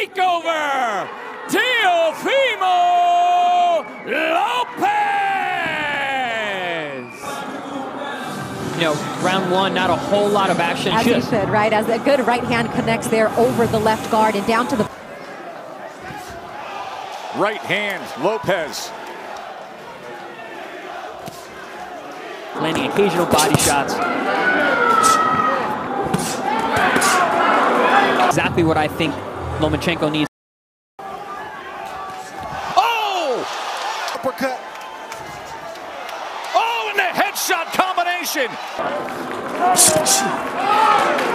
takeover, Teofimo Lopez. You know, round one, not a whole lot of action. As you should, right? As a good right hand connects there over the left guard and down to the Right hand, Lopez. landing occasional body shots. Exactly what I think Lomachenko needs. Oh! Uppercut. Oh, and the headshot combination.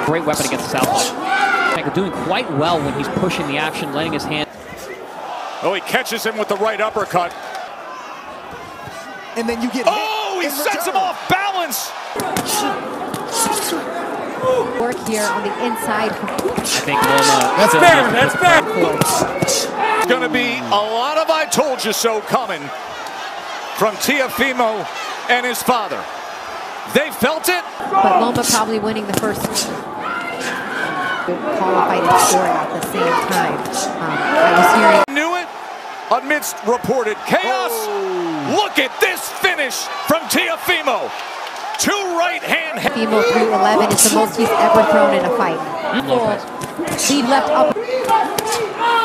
Great weapon against the southpaw. Lomachenko doing quite well when he's pushing the action, letting his hand. Oh, he catches him with the right uppercut. And then you get Oh, he sets him off balance. Work here on the inside. I think Loma. That's still fair, that's put- fair. Gonna be a lot of I told you so coming from Teofimo and his father. They felt it. But Loma probably winning the first qualified and score at the same time. Um, I was hearing Knew it amidst reported chaos. Look at this finish from Teofimo. Two right hand. Fimo 311 is the most he's ever thrown in a fight. Lopez. Lead left up.